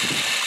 you